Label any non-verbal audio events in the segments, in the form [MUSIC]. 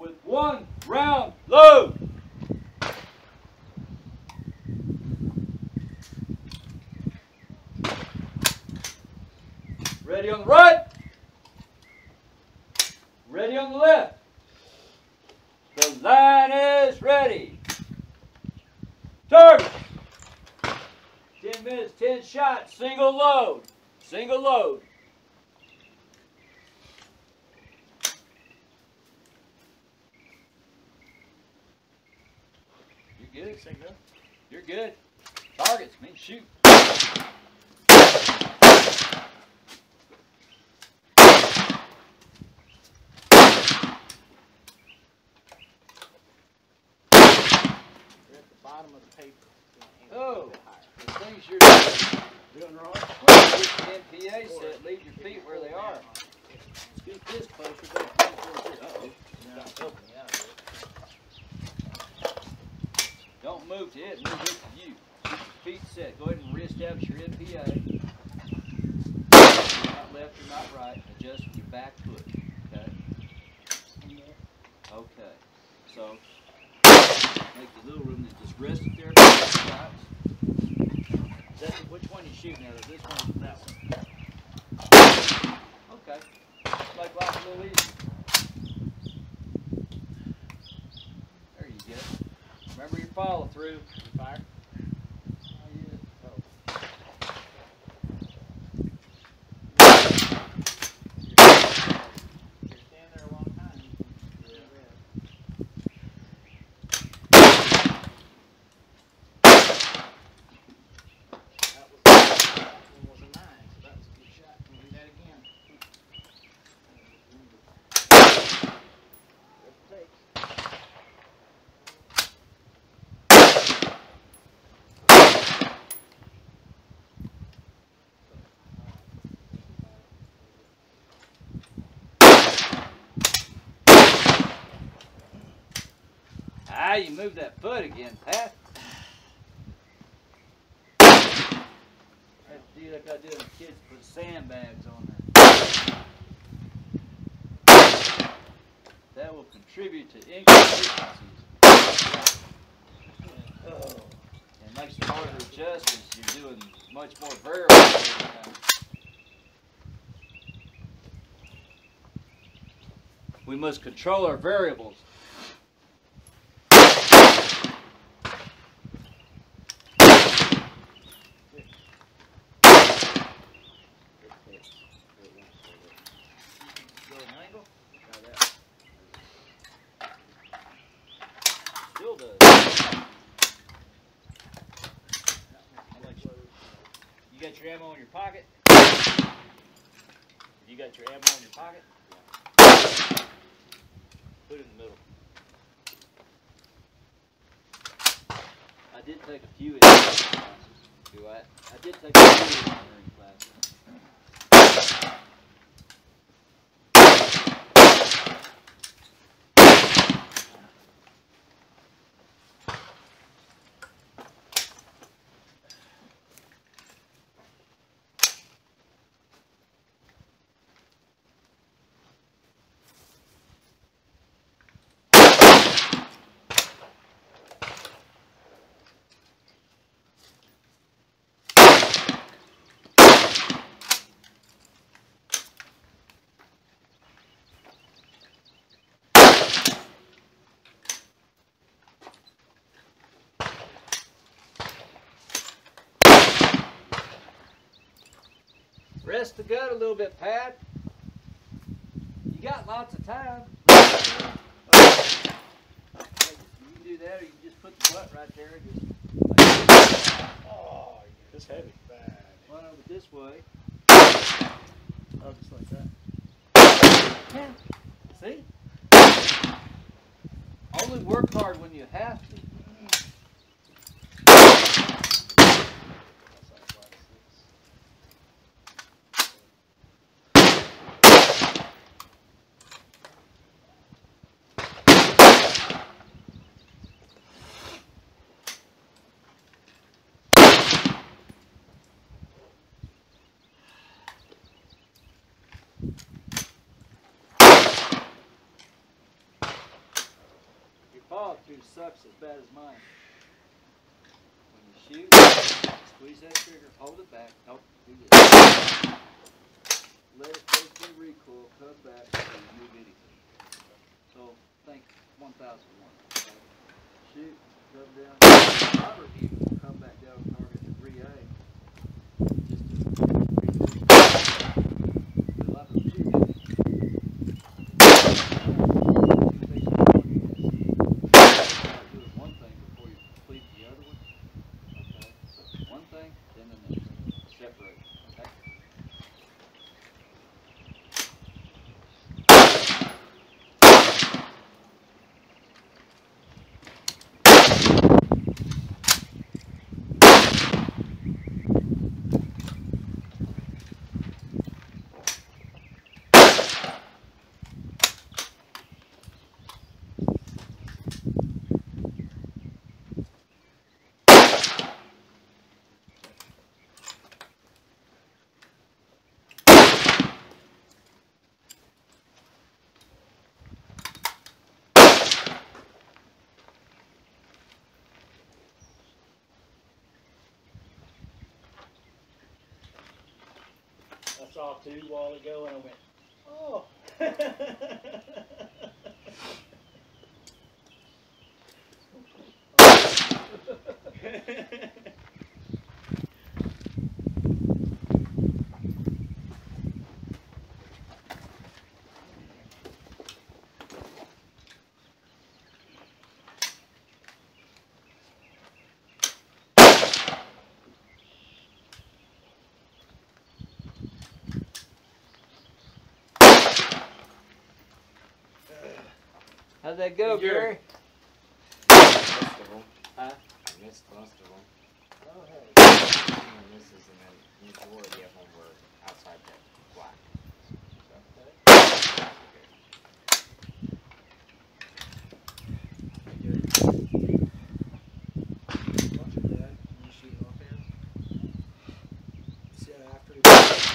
with one round load. Ready on the right. Ready on the left. The line is ready. Target. 10 minutes, 10 shots, single load. Single load. You're good. You're good. Targets mean shoot. They're at the bottom of the paper. You know, Oh. a bit higher. The things you're doing. Doing right. When you get the NPA set, leave your feet where they are. Let's get this closer. Go closer towards it. Uh-oh. Not helping me out here. Don't move it, move it to you. Feet set. Go ahead and reestablish your NPA. Not left or not right. Adjust your back foot. Okay? Okay. So, make the little room that just rest it there. for the shots. Is that the- which one you shooting at? Is this one or that one? Okay. Make life a little easier. There you go. Remember your follow through. Fire? You're standing there a long time. you can do that. That was, that one was a nine, so that was a good shot. Can we do that again? Whatever it takes. Ah, you move that foot again, Pat. Have to do like I do with kids, put sandbags on there. That will contribute to inconsistencies. And makes it harder to adjust as you're doing much more variable. every time. We must control our variables. Go at an angle? Let you. Got your ammo in your pocket? You got your ammo in your pocket? Put it in the middle. I did take a few. Do I? I did take a few Rest the gut a little bit, Pat. You got lots of time. You can do that, or you can just put the butt right there. and Just Oh, it's heavy. Bad. run over this way. Oh, just like that. Yeah. See? Only work hard when you have to. Fall through sucks as bad as mine. When you shoot, squeeze that trigger, hold it back. Nope, do this. Let it go through recoil, come back, you move anything. So think 1001. Shoot, come down. Robert even will come back down and target at 3A. Just to reposition. A lot of them shoot at it. Doing one thing before you complete the other one. Okay? So one thing, then the next. Separate. Okay? I saw two a while ago and I went, oh. [LAUGHS] How'd that go, Good. Gary? Most of them. Huh? I missed most of them. Oh, hey. And misses, and then majority of them were outside the black. So, Watch your dad when you shoot offhand. See how after he,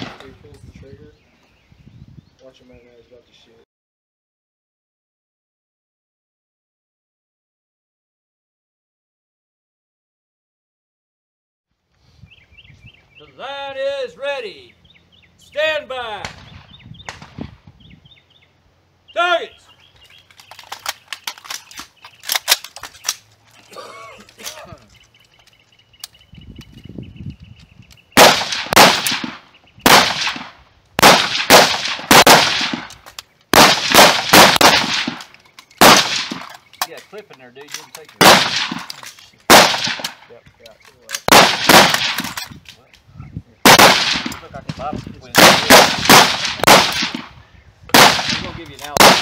after he pulls the trigger, watch him right now. He's about to shoot. Line is ready. Stand by. Targets. You got a clip in there, dude. You didn't take it. Yep, yeah. Look like a bottle twin. He's gonna give you an alibi.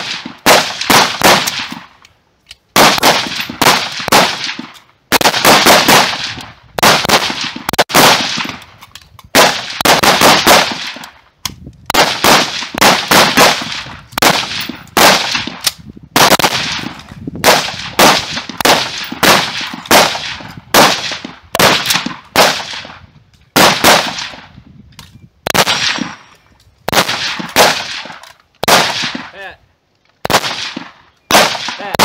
Pat. Pat,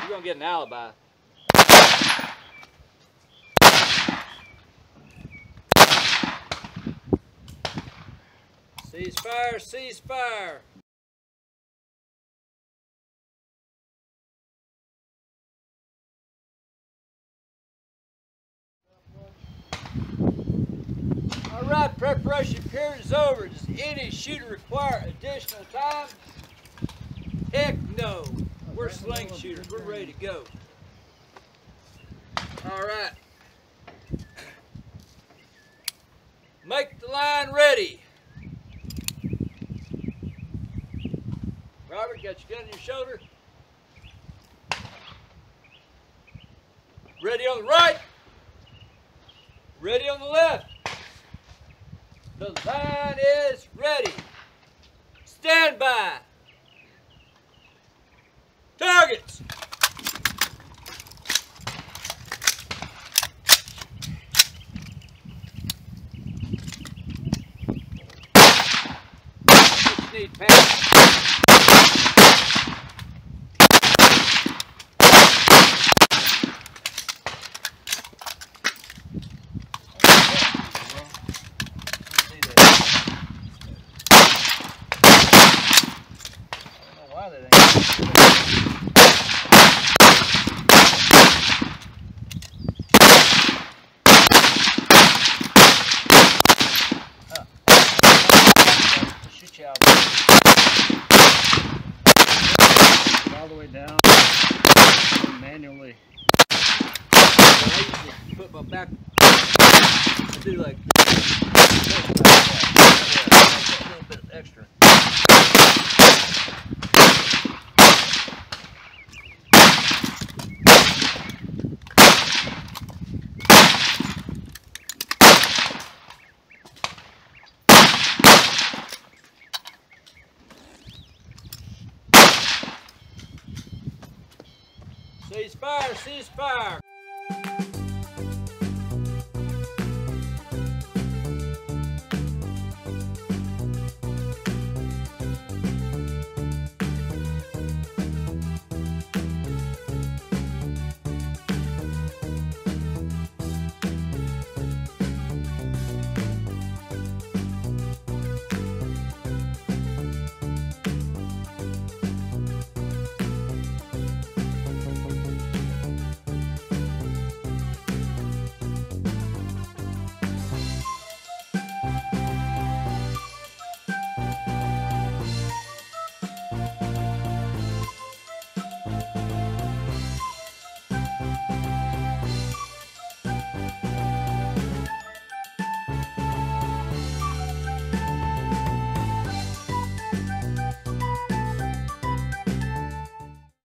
you're gonna get an alibi. Cease fire, cease fire. All right, preparation period is over. Does any shooter require additional time? Heck no. We're sling shooters. We're ready to go. All right. Make the line ready. Robert, got your gun on your shoulder? Ready on the right. Ready on the left. The line is ready. Stand by. Targets. Just need Pat. Shoot you out. All the way down manually. I usually put my back. I do like little bit extra. Cease fire, cease fire.